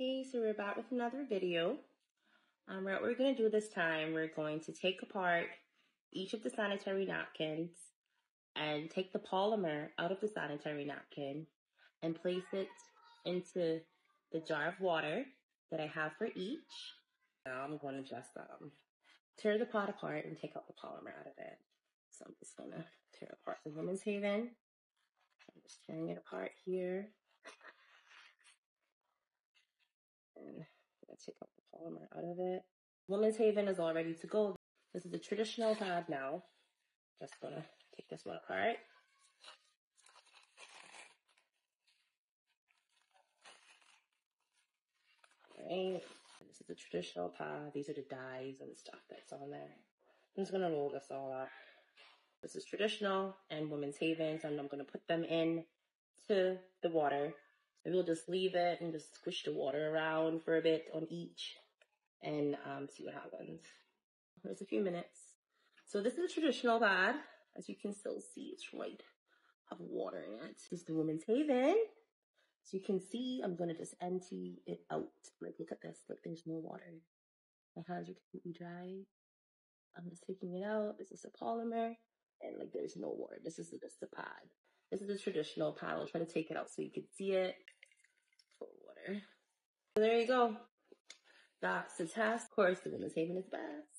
Hey, so we're back with another video. Um, what we're going to do this time, we're going to take apart each of the sanitary napkins and take the polymer out of the sanitary napkin and place it into the jar of water that I have for each. Now I'm going to just um, tear the pot apart and take out the polymer out of it. So I'm just going to tear apart the Women's Haven. I'm just tearing it apart here. And I'm going to take out the polymer out of it. Women's Haven is all ready to go. This is a traditional pad now. Just to take this one apart. Alright, this is the traditional pad. These are the dyes and stuff that's on there. I'm just to roll this all up. This is traditional and women's havens, and I'm to put them in to the water. Maybe we'll just leave it and just squish the water around for a bit on each and um, see what happens. There's a few minutes. So this is a traditional pad. As you can still see, it's white. Have water in it. This is the women's haven. As you can see, I'm going to just empty it out. Like, look at this. Like, there's no water. My hands are completely dry. I'm just taking it out. This is a polymer and like there's no water. This is just a pad. This is a traditional paddle. Try to take it out so you can see it. Pour water. So there you go. That's the test. Of course, the haven is best.